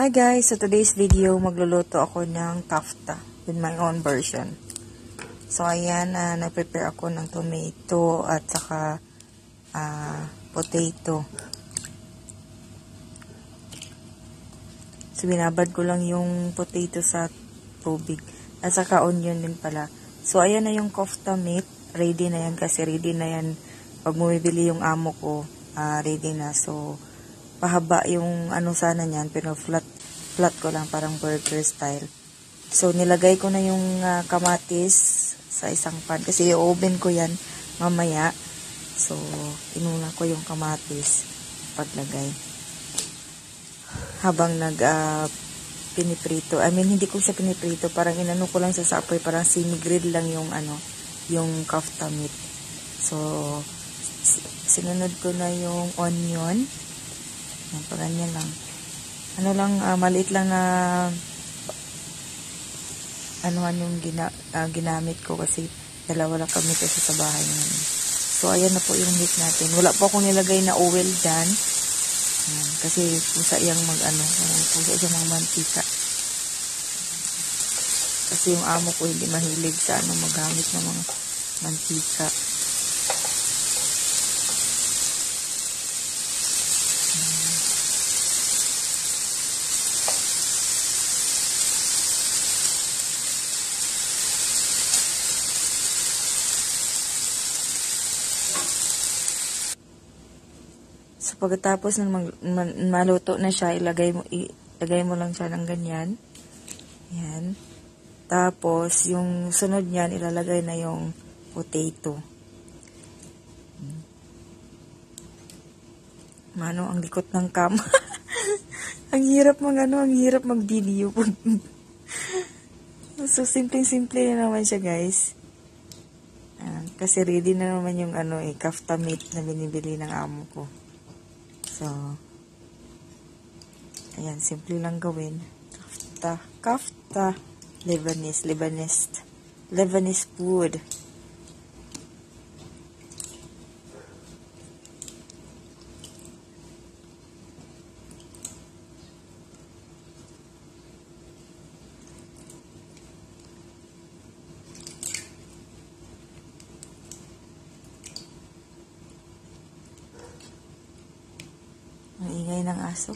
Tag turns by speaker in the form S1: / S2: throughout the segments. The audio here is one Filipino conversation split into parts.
S1: Hi guys! So today's video, magluluto ako ng kafta with my own version. So ayan, uh, nag-prepare ako ng tomato at saka uh, potato. So binabad ko lang yung potato sa tubig. At saka onion din pala. So ayan na yung kofta meat. Ready na yan kasi ready na yan. Pag bumibili yung amo ko, uh, ready na. So pahaba yung ano sana niyan pero flat flat ko lang parang burger style. So nilagay ko na yung uh, kamatis sa isang pan kasi i-oven ko yan mamaya. So inuna ko yung kamatis paglagay. Habang nag uh, piniprito. I mean hindi ko siya piniprito, parang inano ko lang sa apoy, parang semi-grill lang yung ano, yung kafta meat. So sinunod ko na yung onion yan, pa lang. Ano lang, uh, maliit lang na anuhan yung gina, uh, ginamit ko kasi dalawa lang kami kasi sa bahay namin. So, ayan na po yung meat natin. Wala po akong nilagay na oil dyan. Ayan, kasi pusa iyang mag, ano, pusa siyang mag mantika. Kasi yung amo ko hindi mahilig sa ano, magamit ng mga mantika. Pagkatapos ng mag, man, maluto na siya, ilagay mo, ilagay mo lang siya ng ganyan. Yan. Tapos, yung sunod niyan, ilalagay na yung potato. Mano, ang likot ng cam. ang hirap mag ano, ang hirap mag video. so, simple-simple na naman siya, guys. Uh, kasi ready na naman yung ano eh, kafta meat na binibili ng amo ko. So, ayan, simple lang gawin. Kafta, kafta, Lebanese, Lebanese, Lebanese food. Ang ingay ng aso.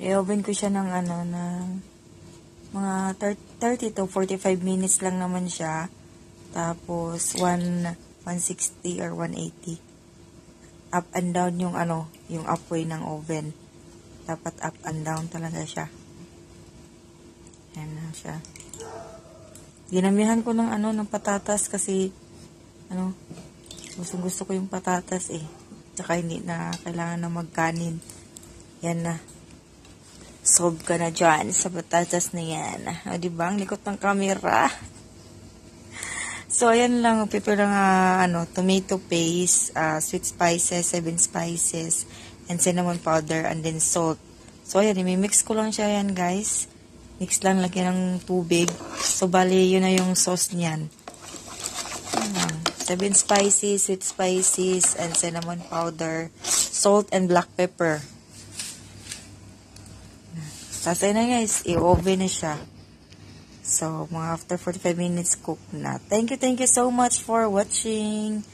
S1: I-oven ko siya ng ano, ng mga 30 to 45 minutes lang naman siya. Tapos, 1, 160 or 180. Up and down yung ano, yung upway ng oven. Dapat up and down talaga siya. Ayan na siya. Ginamihan ko ng ano, ng patatas kasi, ano, gusto gusto ko yung patatas eh. Tsaka hindi na kailangan na magkanin. Yan na. Solve ka na dyan sa patatas na yan. O, diba? Ang likot ng camera. So, ayan lang. Prepare lang, uh, ano, tomato paste, uh, sweet spices, seven spices, and cinnamon powder, and then salt. So, ayan. I-mix ko lang siya yan, guys. Mix lang, lagyan ng tubig. So, bali, yun na yung sauce niyan. Ayan. Seven spices, sweet spices, and cinnamon powder, salt, and black pepper. Tapos, na guys, i-oven na siya. So, mga after 45 minutes, cook na. Thank you, thank you so much for watching.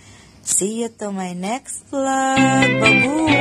S1: See you to my next vlog. Babu!